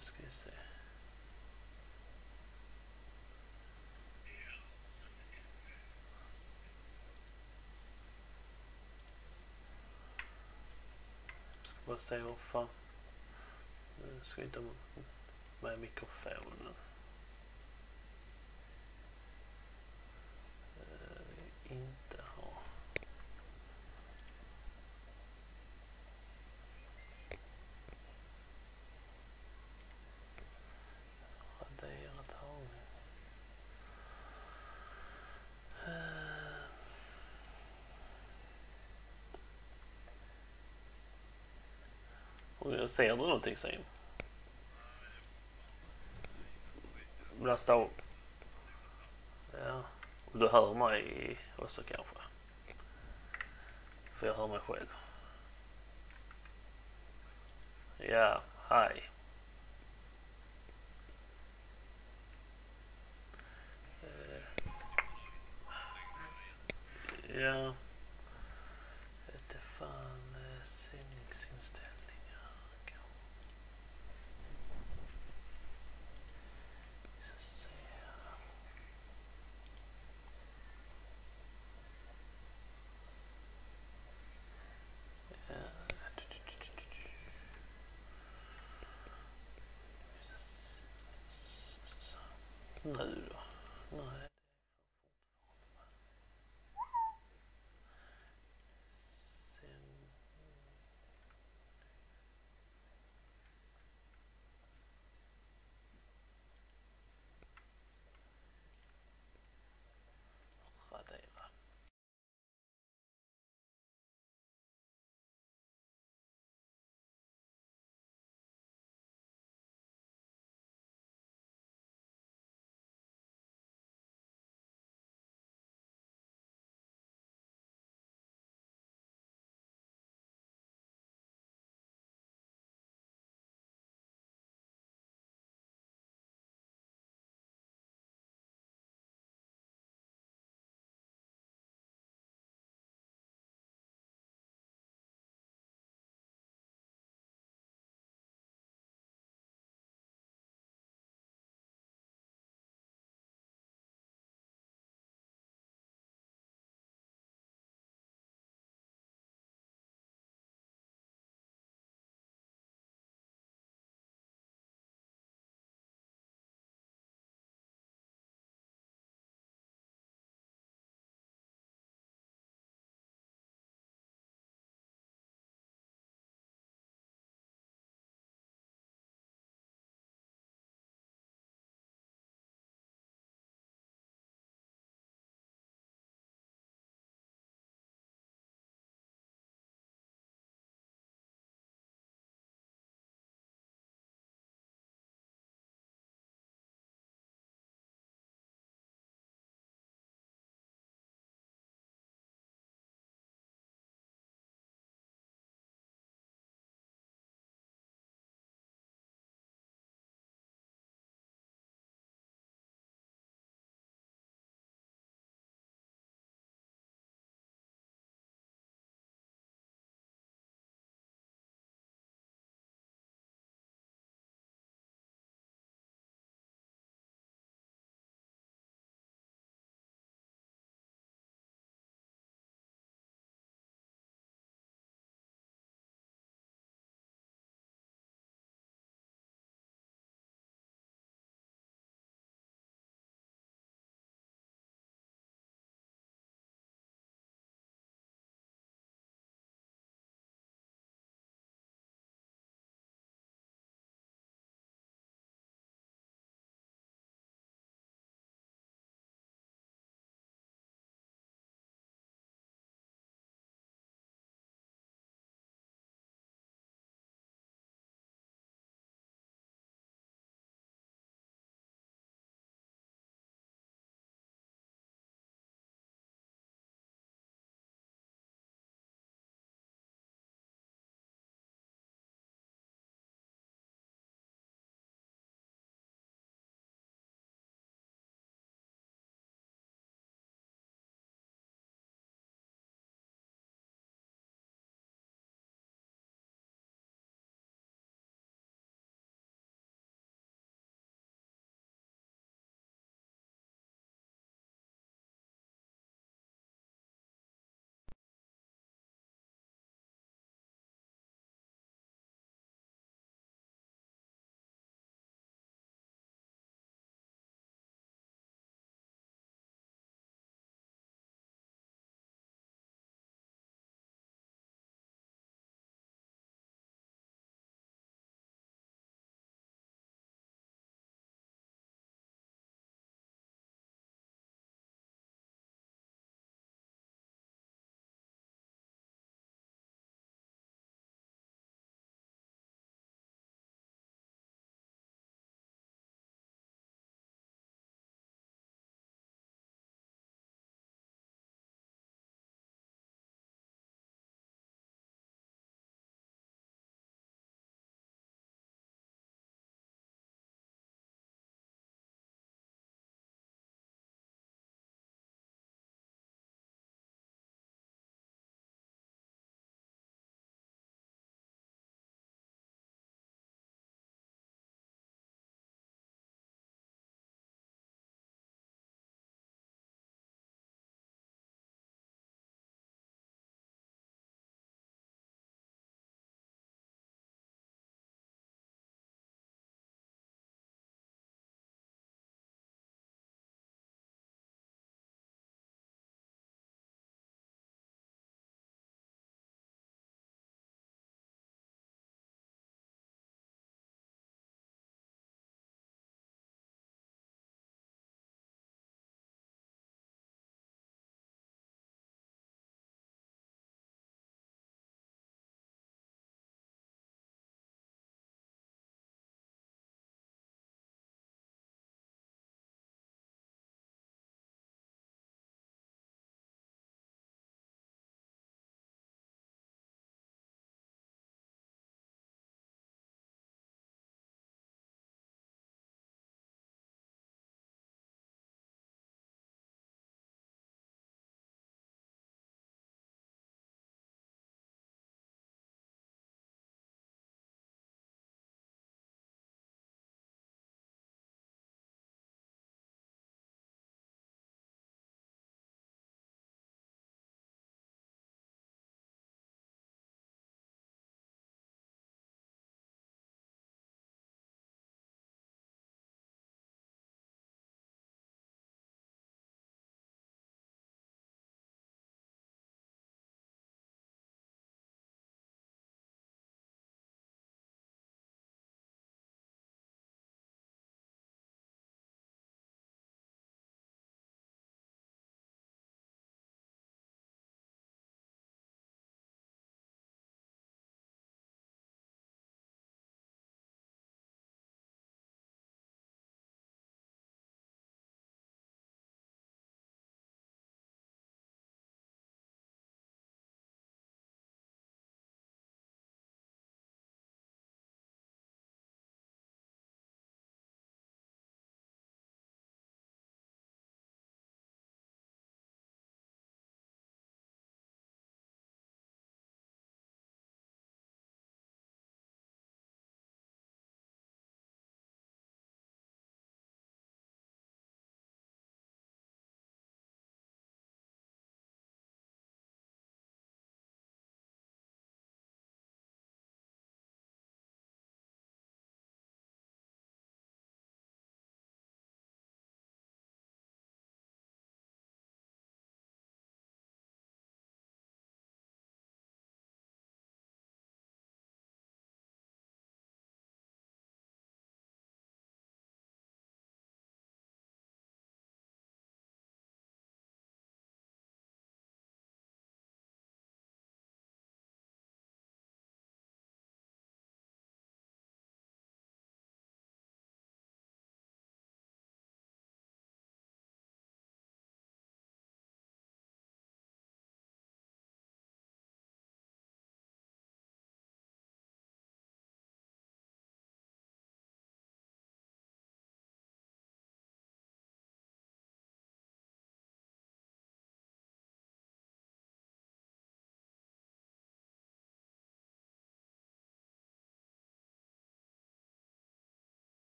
ska vi se. Ska bara se hur fan. Nu ska vi inte ha med mikrofonen. Eh, inte ha. Radera tagning. Eh. Och Ser du någonting Sim? Blasta upp. Ja. Och du hör mig också kanske? För jag hör mig själv. Ja, hej. Eh, ja. Nu då? Nej.